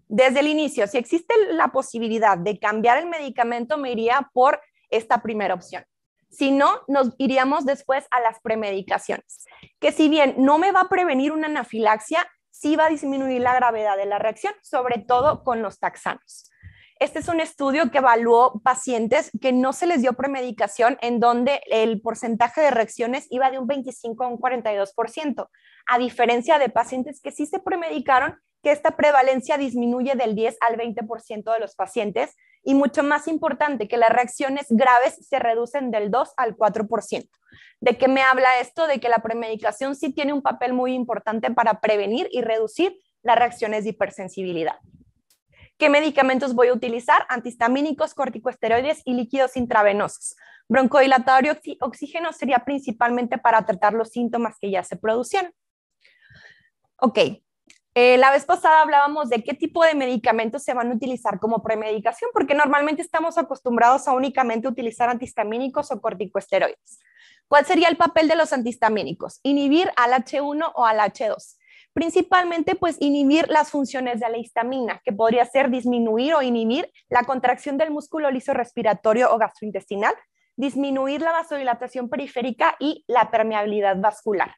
Desde el inicio, si existe la posibilidad de cambiar el medicamento, me iría por esta primera opción. Si no, nos iríamos después a las premedicaciones, que si bien no me va a prevenir una anafilaxia, sí va a disminuir la gravedad de la reacción, sobre todo con los taxanos. Este es un estudio que evaluó pacientes que no se les dio premedicación, en donde el porcentaje de reacciones iba de un 25 a un 42%, a diferencia de pacientes que sí se premedicaron, que esta prevalencia disminuye del 10 al 20% de los pacientes y mucho más importante, que las reacciones graves se reducen del 2 al 4%. ¿De qué me habla esto? De que la premedicación sí tiene un papel muy importante para prevenir y reducir las reacciones de hipersensibilidad. ¿Qué medicamentos voy a utilizar? Antihistamínicos, corticosteroides y líquidos intravenosos. Broncodilatador y oxígeno sería principalmente para tratar los síntomas que ya se producían. Ok, eh, la vez pasada hablábamos de qué tipo de medicamentos se van a utilizar como premedicación, porque normalmente estamos acostumbrados a únicamente utilizar antihistamínicos o corticosteroides. ¿Cuál sería el papel de los antihistamínicos? Inhibir al H1 o al H2. Principalmente, pues, inhibir las funciones de la histamina, que podría ser disminuir o inhibir la contracción del músculo liso respiratorio o gastrointestinal, disminuir la vasodilatación periférica y la permeabilidad vascular.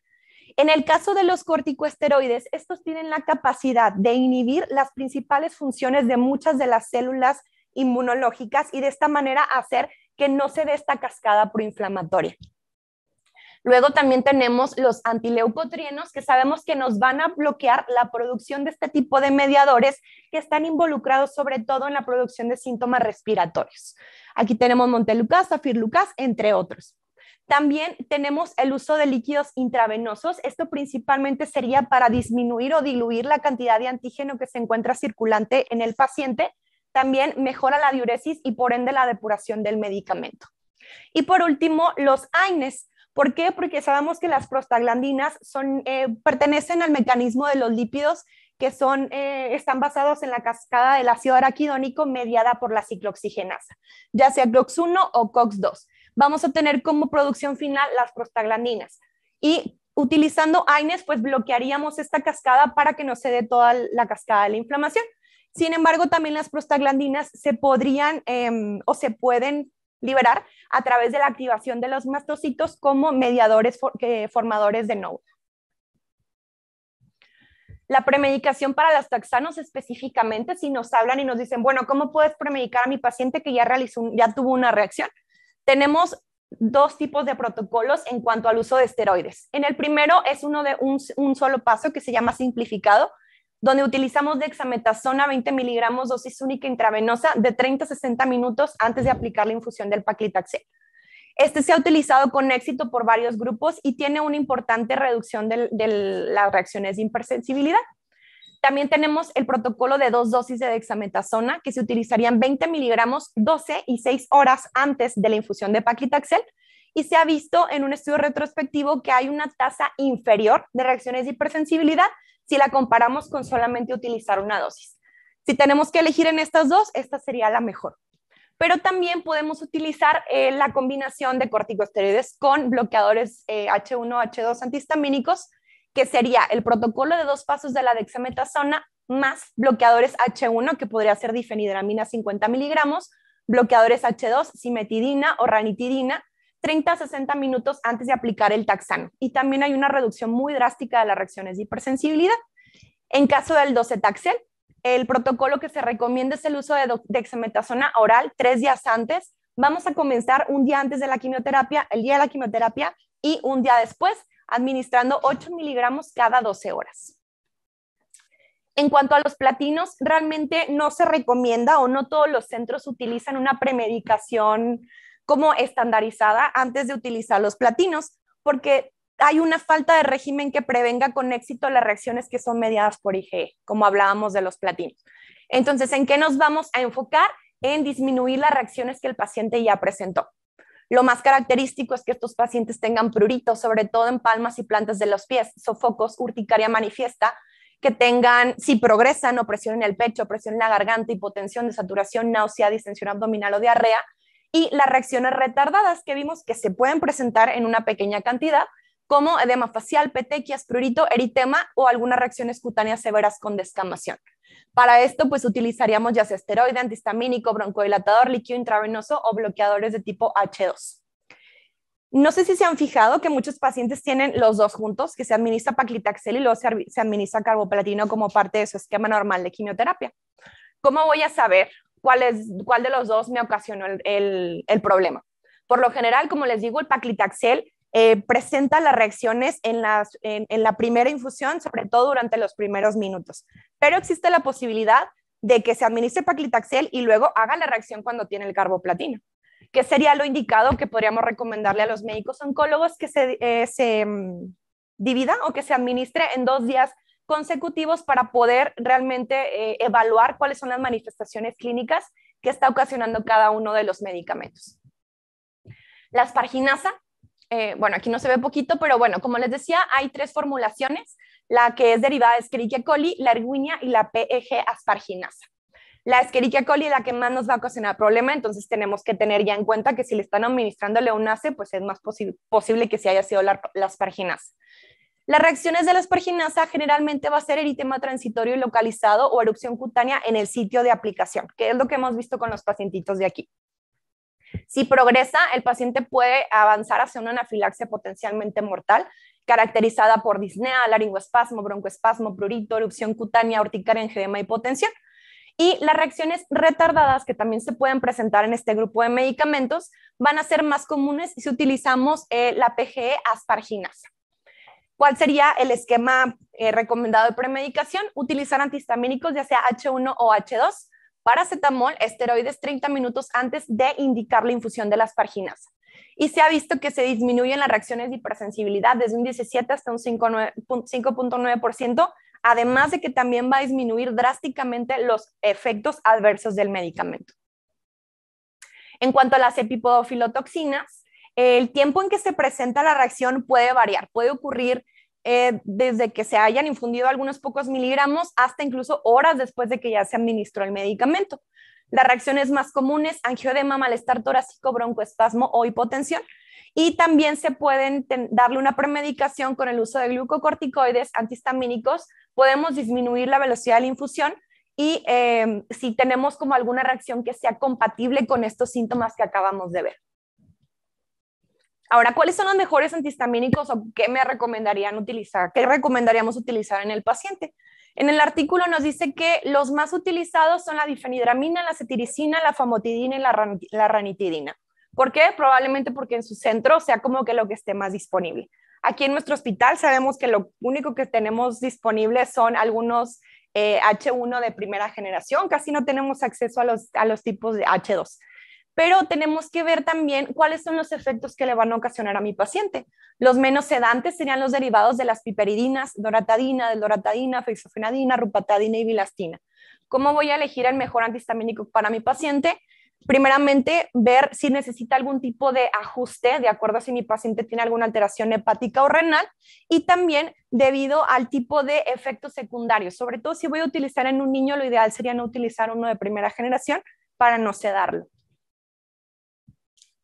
En el caso de los corticosteroides, estos tienen la capacidad de inhibir las principales funciones de muchas de las células inmunológicas y de esta manera hacer que no se dé esta cascada proinflamatoria. Luego también tenemos los antileucotrienos que sabemos que nos van a bloquear la producción de este tipo de mediadores que están involucrados sobre todo en la producción de síntomas respiratorios. Aquí tenemos montelukast, afirlukast, entre otros. También tenemos el uso de líquidos intravenosos. Esto principalmente sería para disminuir o diluir la cantidad de antígeno que se encuentra circulante en el paciente. También mejora la diuresis y por ende la depuración del medicamento. Y por último, los AINES. ¿Por qué? Porque sabemos que las prostaglandinas eh, pertenecen al mecanismo de los lípidos que son, eh, están basados en la cascada del ácido araquidónico mediada por la ciclooxigenasa, ya sea COX-1 o COX-2. Vamos a tener como producción final las prostaglandinas. Y utilizando AINES, pues bloquearíamos esta cascada para que no se dé toda la cascada de la inflamación. Sin embargo, también las prostaglandinas se podrían em, o se pueden liberar a través de la activación de los mastocitos como mediadores formadores de nodo. La premedicación para las taxanos específicamente, si nos hablan y nos dicen, bueno, ¿cómo puedes premedicar a mi paciente que ya, realizó, ya tuvo una reacción? Tenemos dos tipos de protocolos en cuanto al uso de esteroides. En el primero es uno de un, solo paso que se llama simplificado, donde utilizamos dexametasona 20 miligramos dosis única intravenosa de 30 a 60 minutos antes de aplicar la infusión del paclitaxel. Este se ha utilizado con éxito por varios grupos y tiene una importante reducción de las reacciones de hipersensibilidad. También tenemos el protocolo de dos dosis de dexametasona que se utilizarían 20 miligramos 12 y 6 horas antes de la infusión de paclitaxel y se ha visto en un estudio retrospectivo que hay una tasa inferior de reacciones de hipersensibilidad si la comparamos con solamente utilizar una dosis. Si tenemos que elegir en estas dos, esta sería la mejor. Pero también podemos utilizar eh, la combinación de corticosteroides con bloqueadores H1 o H2 antihistamínicos, que sería el protocolo de dos pasos de la dexametasona más bloqueadores H1, que podría ser difenidramina 50 miligramos, bloqueadores H2, simetidina o ranitidina, 30 a 60 minutos antes de aplicar el taxano. Y también hay una reducción muy drástica de las reacciones de hipersensibilidad. En caso del docetaxel, el protocolo que se recomienda es el uso de dexametasona oral tres días antes. Vamos a comenzar un día antes de la quimioterapia, el día de la quimioterapia, y un día después, administrando 8 miligramos cada 12 horas. En cuanto a los platinos, realmente no se recomienda o no todos los centros utilizan una premedicación como estandarizada antes de utilizar los platinos, porque hay una falta de régimen que prevenga con éxito las reacciones que son mediadas por IgE, como hablábamos de los platinos. Entonces, ¿en qué nos vamos a enfocar? En disminuir las reacciones que el paciente ya presentó. Lo más característico es que estos pacientes tengan pruritos, sobre todo en palmas y plantas de los pies, sofocos, urticaria manifiesta, que tengan, si progresan, opresión en el pecho, presión en la garganta, hipotensión, desaturación, náusea, distensión abdominal o diarrea, y las reacciones retardadas que vimos que se pueden presentar en una pequeña cantidad, como edema facial, petequias, prurito, eritema o algunas reacciones cutáneas severas con descamación. Para esto, pues utilizaríamos ya sea esteroide, antihistamínico, broncodilatador, líquido intravenoso o bloqueadores de tipo H2. No sé si se han fijado que muchos pacientes tienen los dos juntos, que se administra paclitaxel y luego se, administra carboplatino como parte de su esquema normal de quimioterapia. ¿Cómo voy a saber cuál, es, cuál de los dos me ocasionó el, problema. Por lo general, como les digo, el paclitaxel eh, presenta las reacciones en, la primera infusión, sobre todo durante los primeros minutos. Pero existe la posibilidad de que se administre paclitaxel y luego haga la reacción cuando tiene el carboplatino, que sería lo indicado que podríamos recomendarle a los médicos oncólogos que se, eh, mm, divida o que se administre en dos días consecutivos para poder realmente eh, evaluar cuáles son las manifestaciones clínicas que está ocasionando cada uno de los medicamentos. La asparginasa eh, bueno, aquí no se ve poquito, pero bueno, como les decía, hay tres formulaciones, la que es derivada de Escherichia coli, la erwinia y la PEG asparginasa. La Escherichia coli es la que más nos va a ocasionar problema, entonces tenemos que tener ya en cuenta que si le están administrando leonace, pues es más posible que se haya sido la, la asparginasa. Las reacciones de la asparginasa generalmente va a ser eritema transitorio y localizado o erupción cutánea en el sitio de aplicación, que es lo que hemos visto con los pacientitos de aquí. Si progresa, el paciente puede avanzar hacia una anafilaxia potencialmente mortal, caracterizada por disnea, laringoespasmo, broncoespasmo, prurito, erupción cutánea, urticaria, engedema y potencia, y las reacciones retardadas que también se pueden presentar en este grupo de medicamentos van a ser más comunes si utilizamos eh, la PGE asparginasa. ¿Cuál sería el esquema eh, recomendado de premedicación? Utilizar antihistamínicos, ya sea H1 o H2, paracetamol, esteroides 30 minutos antes de indicar la infusión de la asparginasa. Y se ha visto que se disminuyen las reacciones de hipersensibilidad desde un 17 hasta un 5.9% además de que también va a disminuir drásticamente los efectos adversos del medicamento. En cuanto a las epipodofilotoxinas, el tiempo en que se presenta la reacción puede variar, puede ocurrir eh, desde que se hayan infundido algunos pocos miligramos hasta incluso horas después de que ya se administró el medicamento. Las reacciones más comunes, angioedema, malestar torácico, broncoespasmo o hipotensión, y también se pueden darle una premedicación con el uso de glucocorticoides antihistamínicos. Podemos disminuir la velocidad de la infusión y em, si tenemos como alguna reacción que sea compatible con estos síntomas que acabamos de ver. Ahora, ¿cuáles son los mejores antihistamínicos o qué me recomendarían utilizar? ¿Qué recomendaríamos utilizar en el paciente? En el artículo nos dice que los más utilizados son la difenidramina, la cetiricina, la famotidina y la ranitidina. ¿Por qué? Probablemente porque en su centro sea como que lo que esté más disponible. Aquí en nuestro hospital sabemos que lo único que tenemos disponible son algunos H1 eh, de primera generación, casi no tenemos acceso a los, a los tipos de H2 pero tenemos que ver también cuáles son los efectos que le van a ocasionar a mi paciente. Los menos sedantes serían los derivados de las piperidinas, doratadina, doratadina, fexofenadina, rupatadina y bilastina. ¿Cómo voy a elegir el mejor antihistamínico para mi paciente? primeramente ver si necesita algún tipo de ajuste de acuerdo a si mi paciente tiene alguna alteración hepática o renal y también debido al tipo de efectos secundarios. Sobre todo si voy a utilizar en un niño, lo ideal sería no utilizar uno de primera generación para no sedarlo.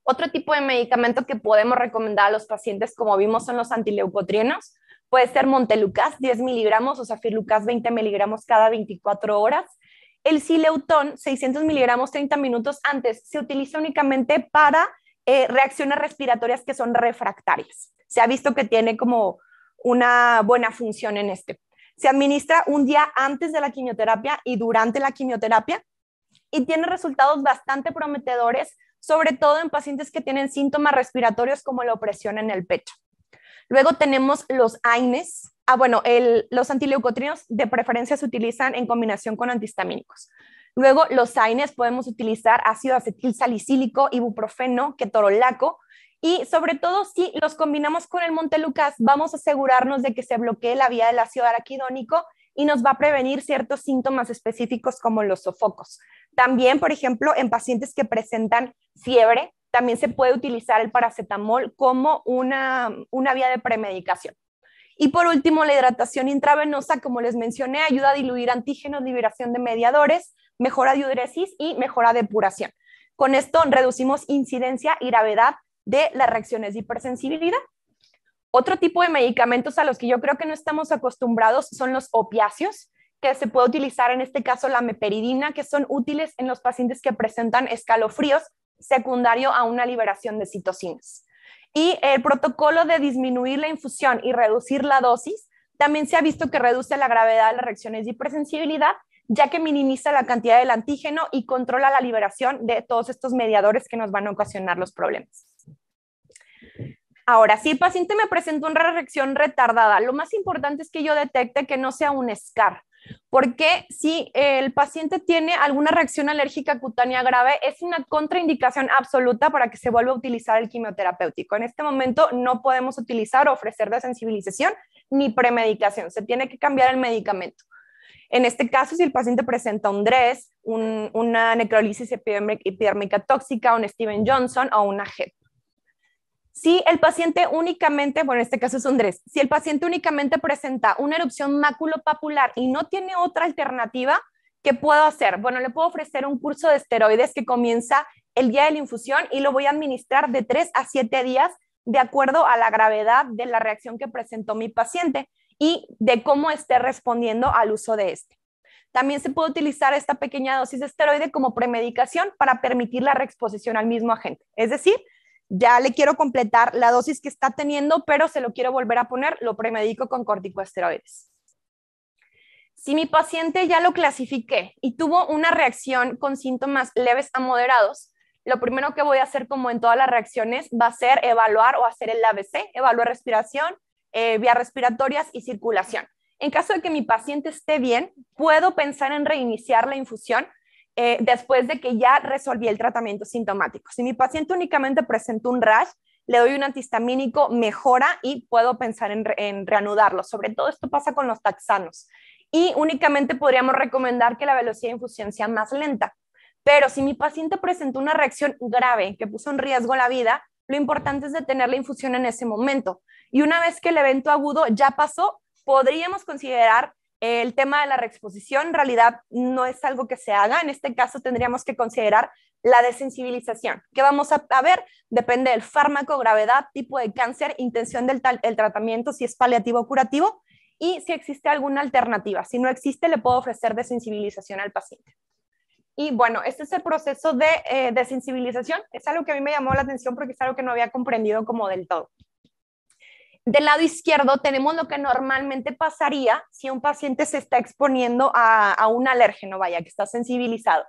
Otro tipo de medicamento que podemos recomendar a los pacientes, como vimos, son los antileucotrienos. Puede ser Montelucas 10 miligramos o Safirlucas 20 miligramos cada 24 horas el sileutón, 600 miligramos 30 minutos antes, se utiliza únicamente para eh, reacciones respiratorias que son refractarias. Se ha visto que tiene como una buena función en este. Se administra un día antes de la quimioterapia y durante la quimioterapia y tiene resultados bastante prometedores, sobre todo en pacientes que tienen síntomas respiratorios como la opresión en el pecho. Luego tenemos los AINES, Ah, bueno, los antileucotrinos de preferencia se utilizan en combinación con antihistamínicos. Luego, los AINES podemos utilizar ácido acetil salicílico, ibuprofeno, ketorolaco, y sobre todo si los combinamos con el montelukast, vamos a asegurarnos de que se bloquee la vía del ácido araquidónico y nos va a prevenir ciertos síntomas específicos como los sofocos. También, por ejemplo, en pacientes que presentan fiebre, también se puede utilizar el paracetamol como una, una vía de premedicación. Y por último, la hidratación intravenosa, como les mencioné, ayuda a diluir antígenos, liberación de mediadores, mejora diuresis y mejora depuración. Con esto reducimos incidencia y gravedad de las reacciones de hipersensibilidad. Otro tipo de medicamentos a los que yo creo que no estamos acostumbrados son los opiáceos, que se puede utilizar en este caso la meperidina, que son útiles en los pacientes que presentan escalofríos secundario a una liberación de citocinas. Y el protocolo de disminuir la infusión y reducir la dosis también se ha visto que reduce la gravedad de las reacciones de hipersensibilidad, ya que minimiza la cantidad del antígeno y controla la liberación de todos estos mediadores que nos van a ocasionar los problemas. Ahora, si el paciente me presenta una reacción retardada, lo más importante es que yo detecte que no sea un SCAR, porque si el paciente tiene alguna reacción alérgica cutánea grave, es una contraindicación absoluta para que se vuelva a utilizar el quimioterapéutico. En este momento no podemos utilizar o ofrecer desensibilización ni premedicación, se tiene que cambiar el medicamento. En este caso, si el paciente presenta un DRES, una necrolisis epidérmica tóxica, un Steven Johnson o una HEP. Si el paciente únicamente, bueno, en este caso es un DRES, si el paciente únicamente presenta una erupción maculopapular y no tiene otra alternativa, ¿qué puedo hacer? Bueno, le puedo ofrecer un curso de esteroides que comienza el día de la infusión y lo voy a administrar de 3 a 7 días de acuerdo a la gravedad de la reacción que presentó mi paciente y de cómo esté respondiendo al uso de este. También se puede utilizar esta pequeña dosis de esteroide como premedicación para permitir la reexposición al mismo agente. Es decir, ya le quiero completar la dosis que está teniendo, pero se lo quiero volver a poner, lo premedico con corticosteroides. Si mi paciente ya lo clasifiqué y tuvo una reacción con síntomas leves a moderados, lo primero que voy a hacer, como en todas las reacciones, va a ser evaluar o hacer el ABC, evaluar respiración, eh, vías respiratorias y circulación. En caso de que mi paciente esté bien, puedo pensar en reiniciar la infusión eh, después de que ya resolví el tratamiento sintomático. Si mi paciente únicamente presentó un rash, le doy un antihistamínico, mejora y puedo pensar en, reanudarlo. Sobre todo esto pasa con los taxanos. Y únicamente podríamos recomendar que la velocidad de infusión sea más lenta. Pero si mi paciente presentó una reacción grave que puso en riesgo la vida, lo importante es detener la infusión en ese momento. Y una vez que el evento agudo ya pasó, podríamos considerar el tema de la reexposición en realidad no es algo que se haga. En este caso tendríamos que considerar la desensibilización. ¿Qué vamos a, ver? Depende del fármaco, gravedad, tipo de cáncer, intención del el tratamiento, si es paliativo o curativo, y si existe alguna alternativa. Si no existe, le puedo ofrecer desensibilización al paciente. Y bueno, este es el proceso de eh, desensibilización. Es algo que a mí me llamó la atención porque es algo que no había comprendido como del todo. Del lado izquierdo tenemos lo que normalmente pasaría si un paciente se está exponiendo a, un alérgeno, vaya, que está sensibilizado.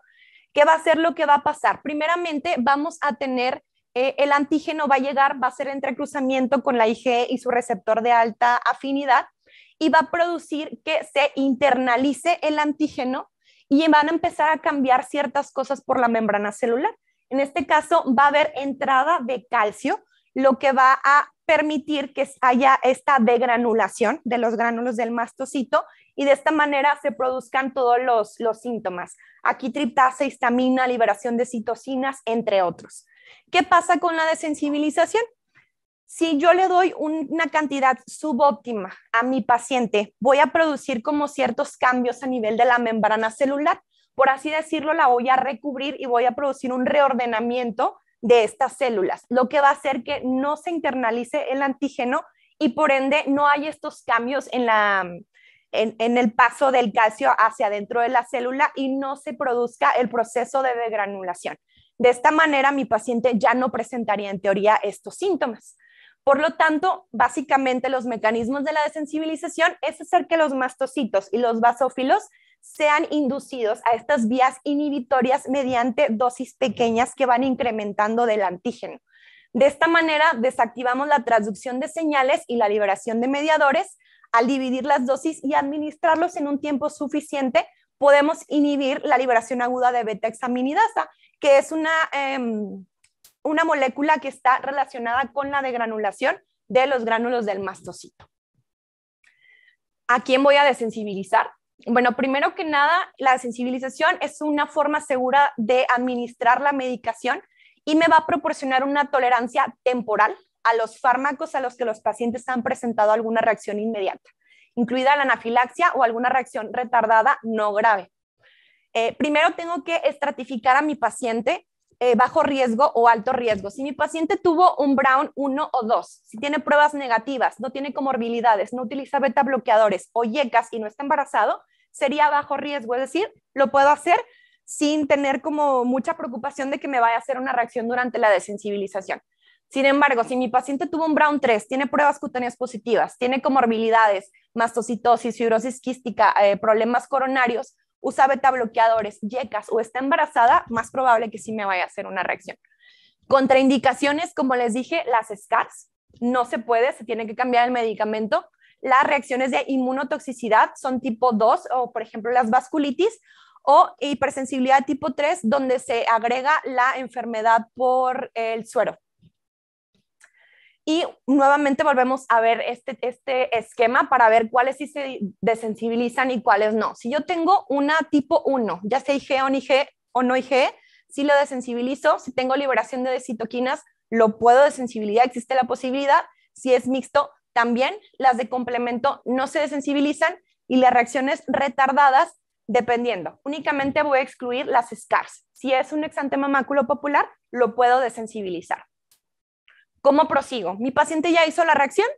¿Qué va a ser lo que va a pasar? Primeramente, vamos a tener eh, el antígeno va a llegar, va a ser entrecruzamiento con la IgE y su receptor de alta afinidad y va a producir que se internalice el antígeno y van a empezar a cambiar ciertas cosas por la membrana celular. En este caso va a haber entrada de calcio, lo que va a permitir que haya esta degranulación de los gránulos del mastocito y de esta manera se produzcan todos los, los síntomas. Aquí triptasa, histamina, liberación de citocinas, entre otros. ¿Qué pasa con la desensibilización? Si yo le doy una cantidad subóptima a mi paciente, voy a producir como ciertos cambios a nivel de la membrana celular. Por así decirlo, la voy a recubrir y voy a producir un reordenamiento de estas células, lo que va a hacer que no se internalice el antígeno y por ende no hay estos cambios en, la, en, el paso del calcio hacia adentro de la célula y no se produzca el proceso de degranulación. De esta manera, mi paciente ya no presentaría en teoría estos síntomas. Por lo tanto, básicamente los mecanismos de la desensibilización es hacer que los mastocitos y los basófilos sean inducidos a estas vías inhibitorias mediante dosis pequeñas que van incrementando del antígeno. De esta manera, desactivamos la transducción de señales y la liberación de mediadores. Al dividir las dosis y administrarlos en un tiempo suficiente, podemos inhibir la liberación aguda de beta-hexaminidasa, que es una, em, una molécula que está relacionada con la degranulación de los gránulos del mastocito. ¿A quién voy a desensibilizar? Bueno, primero que nada, la sensibilización es una forma segura de administrar la medicación y me va a proporcionar una tolerancia temporal a los fármacos a los que los pacientes han presentado alguna reacción inmediata, incluida la anafilaxia o alguna reacción retardada no grave. Eh, primero tengo que estratificar a mi paciente eh, bajo riesgo o alto riesgo. Si mi paciente tuvo un Brown 1 o 2, si tiene pruebas negativas, no tiene comorbilidades, no utiliza beta bloqueadores o yecas y no está embarazado, sería bajo riesgo. Es decir, lo puedo hacer sin tener como mucha preocupación de que me vaya a hacer una reacción durante la desensibilización. Sin embargo, si mi paciente tuvo un Brown 3, tiene pruebas cutáneas positivas, tiene comorbilidades, mastocitosis, fibrosis quística, eh, problemas coronarios, usa beta bloqueadores, yecas o está embarazada, más probable que sí me vaya a hacer una reacción. Contraindicaciones, como les dije, las SCARS, no se puede, se tiene que cambiar el medicamento. Las reacciones de inmunotoxicidad son tipo 2 o, por ejemplo, las vasculitis o hipersensibilidad tipo 3, donde se agrega la enfermedad por el suero. Y nuevamente volvemos a ver este, este esquema para ver cuáles sí se desensibilizan y cuáles no. Si yo tengo una tipo 1, ya sea IG o, IG, o no IG, si lo desensibilizo, si tengo liberación de citoquinas, lo puedo desensibilizar, existe la posibilidad. Si es mixto, también las de complemento no se desensibilizan y las reacciones retardadas, dependiendo. Únicamente voy a excluir las SCARS. Si es un exantema máculo popular, lo puedo desensibilizar. ¿Cómo prosigo? Mi paciente ya hizo la reacción.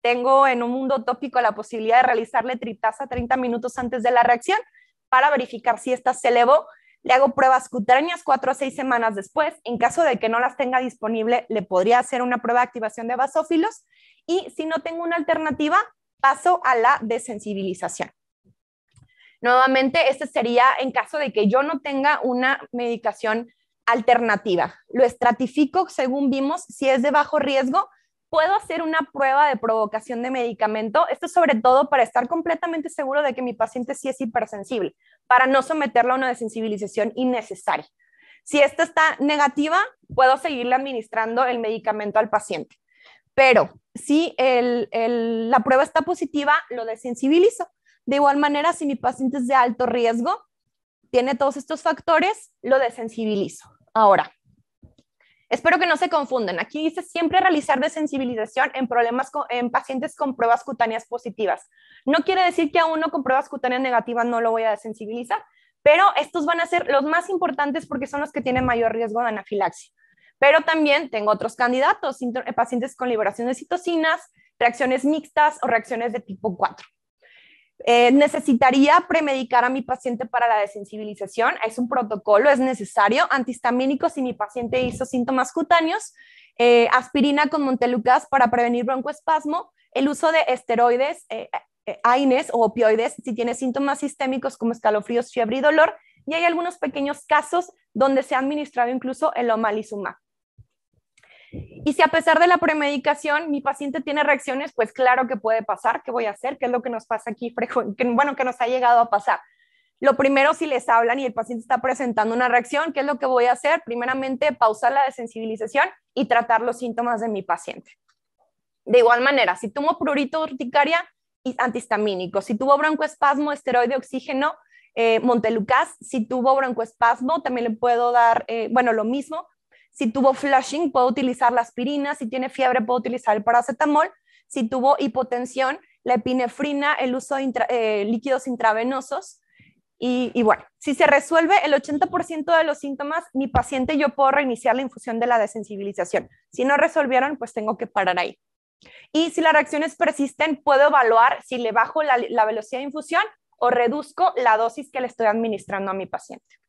Tengo en un mundo tópico la posibilidad de realizarle triptasa 30 minutos antes de la reacción para verificar si esta se elevó. Le hago pruebas cutáneas cuatro a seis semanas después. En caso de que no las tenga disponible, le podría hacer una prueba de activación de basófilos. Y si no tengo una alternativa, paso a la desensibilización. Nuevamente, este sería en caso de que yo no tenga una medicación alternativa. Lo estratifico según vimos, si es de bajo riesgo, puedo hacer una prueba de provocación de medicamento. Esto es sobre todo para estar completamente seguro de que mi paciente sí es hipersensible, para no someterlo a una desensibilización innecesaria. Si esta está negativa, puedo seguirle administrando el medicamento al paciente. Pero si la prueba está positiva, lo desensibilizo. De igual manera, si mi paciente es de alto riesgo, tiene todos estos factores, lo desensibilizo. Ahora, espero que no se confundan. Aquí dice siempre realizar desensibilización en problemas en pacientes con pruebas cutáneas positivas. No quiere decir que a uno con pruebas cutáneas negativas no lo voy a desensibilizar, pero estos van a ser los más importantes porque son los que tienen mayor riesgo de anafilaxia. Pero también tengo otros candidatos, pacientes con liberación de citocinas, reacciones mixtas o reacciones de tipo 4. Eh, necesitaría premedicar a mi paciente para la desensibilización. Es un protocolo, es necesario. Antihistamínicos si mi paciente hizo síntomas cutáneos. Eh, aspirina con montelukast para prevenir broncoespasmo. El uso de esteroides, eh, AINES o opioides si tiene síntomas sistémicos como escalofríos, fiebre y dolor. Y hay algunos pequeños casos donde se ha administrado incluso el omalizumab. Y si a pesar de la premedicación mi paciente tiene reacciones, pues claro que puede pasar. ¿Qué voy a hacer? ¿Qué es lo que nos pasa aquí? Bueno, que nos ha llegado a pasar. Lo primero, si les hablan y el paciente está presentando una reacción, ¿qué es lo que voy a hacer? Primeramente, pausar la desensibilización y tratar los síntomas de mi paciente. De igual manera, si tuvo prurito urticaria, antihistamínico. Si tuvo broncoespasmo, esteroide, oxígeno, eh, Montelucas. Si tuvo broncoespasmo, también le puedo dar, eh, bueno, lo mismo, si tuvo flushing, puedo utilizar la aspirina. Si tiene fiebre, puedo utilizar el paracetamol. Si tuvo hipotensión, la epinefrina, el uso de eh, líquidos intravenosos. Y, bueno, si se resuelve el 80% de los síntomas, mi paciente yo puedo reiniciar la infusión de la desensibilización. Si no resolvieron, pues tengo que parar ahí. Y si las reacciones persisten, puedo evaluar si le bajo la velocidad de infusión o reduzco la dosis que le estoy administrando a mi paciente.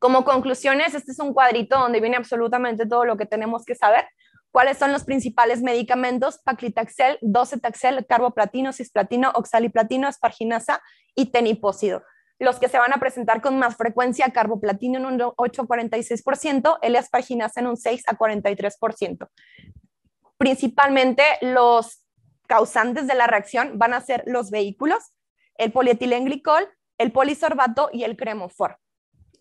Como conclusiones, este es un cuadrito donde viene absolutamente todo lo que tenemos que saber. ¿Cuáles son los principales medicamentos? Paclitaxel, docetaxel, carboplatino, cisplatino, oxaliplatino, esparginasa y tenipósido. Los que se van a presentar con más frecuencia, carboplatino en un 8 a 46%, L-esparginasa en un 6 a 43%. Principalmente los causantes de la reacción van a ser los vehículos, el polietilenglicol, el polisorbato y el cremofor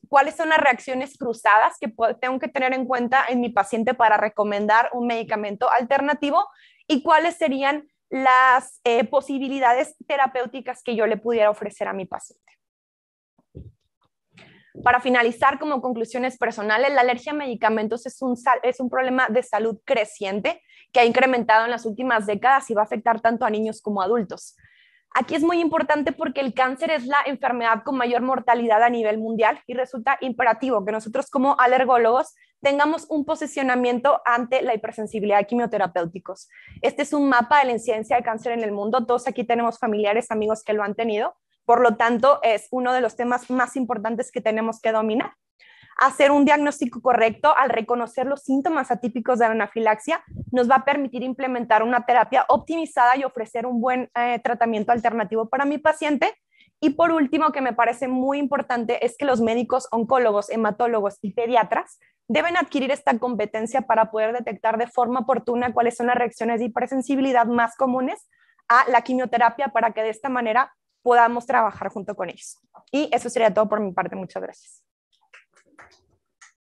cuáles son las reacciones cruzadas que tengo que tener en cuenta en mi paciente para recomendar un medicamento alternativo y cuáles serían las eh, posibilidades terapéuticas que yo le pudiera ofrecer a mi paciente. Para finalizar, como conclusiones personales, la alergia a medicamentos es un, es un problema de salud creciente que ha incrementado en las últimas décadas y va a afectar tanto a niños como a adultos. Aquí es muy importante porque el cáncer es la enfermedad con mayor mortalidad a nivel mundial y resulta imperativo que nosotros como alergólogos tengamos un posicionamiento ante la hipersensibilidad a quimioterapéuticos. Este es un mapa de la incidencia de cáncer en el mundo. Todos aquí tenemos familiares, amigos que lo han tenido. Por lo tanto, es uno de los temas más importantes que tenemos que dominar hacer un diagnóstico correcto al reconocer los síntomas atípicos de la anafilaxia nos va a permitir implementar una terapia optimizada y ofrecer un buen eh, tratamiento alternativo para mi paciente. Y por último, que me parece muy importante, es que los médicos oncólogos, hematólogos y pediatras deben adquirir esta competencia para poder detectar de forma oportuna cuáles son las reacciones de hipersensibilidad más comunes a la quimioterapia para que de esta manera podamos trabajar junto con ellos. Y eso sería todo por mi parte. Muchas gracias.